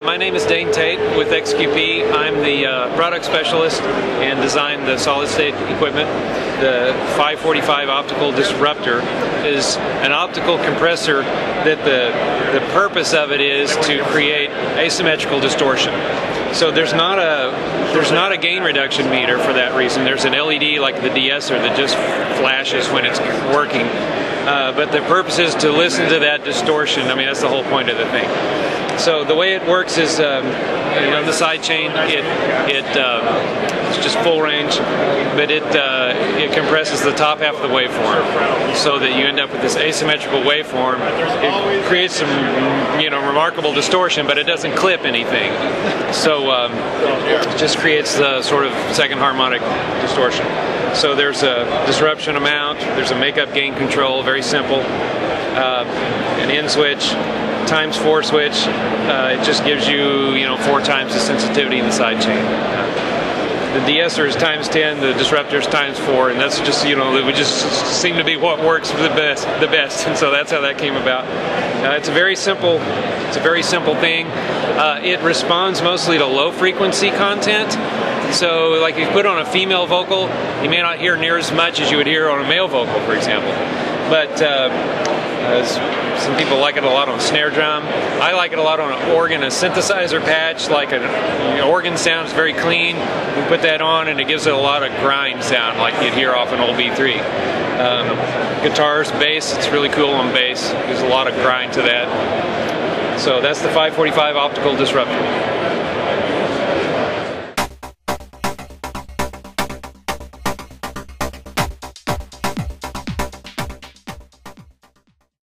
My name is Dane Tate with XQP. I'm the uh, product specialist and design the solid state equipment. The 545 optical disrupter is an optical compressor that the, the purpose of it is to create asymmetrical distortion. So there's not a there's not a gain reduction meter for that reason. There's an LED like the de-esser that just flashes when it's working. Uh, but the purpose is to listen to that distortion. I mean, that's the whole point of the thing. So the way it works is, um, you know, the side chain, it, it uh, it's just full range, but it, uh, it compresses the top half of the waveform so that you end up with this asymmetrical waveform. It creates some, you know, remarkable distortion, but it doesn't clip anything. So um, it just creates the sort of second harmonic distortion. So there's a disruption amount, there's a makeup gain control, very simple, uh, an in switch, times four switch, uh, it just gives you, you know, four times the sensitivity in the side chain. Uh, the de-esser is times 10, the disrupter is times 4, and that's just, you know, it would just seem to be what works for the best, the best, and so that's how that came about. Uh, it's a very simple, it's a very simple thing. Uh, it responds mostly to low frequency content, so like if you put on a female vocal, you may not hear near as much as you would hear on a male vocal, for example. But uh, some people like it a lot on snare drum. I like it a lot on an organ, a synthesizer patch, like an you know, organ sounds very clean. We put that on and it gives it a lot of grind sound like you'd hear off an old B3. Um, guitars, bass, it's really cool on bass. There's a lot of grind to that. So that's the 545 optical disrupter.